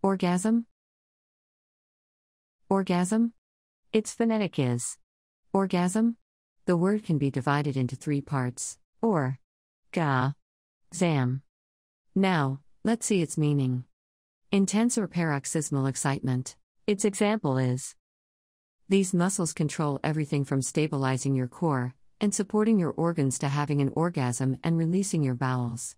Orgasm? Orgasm? Its phonetic is orgasm. The word can be divided into three parts or ga, zam. Now, let's see its meaning. Intense or paroxysmal excitement. Its example is These muscles control everything from stabilizing your core and supporting your organs to having an orgasm and releasing your bowels.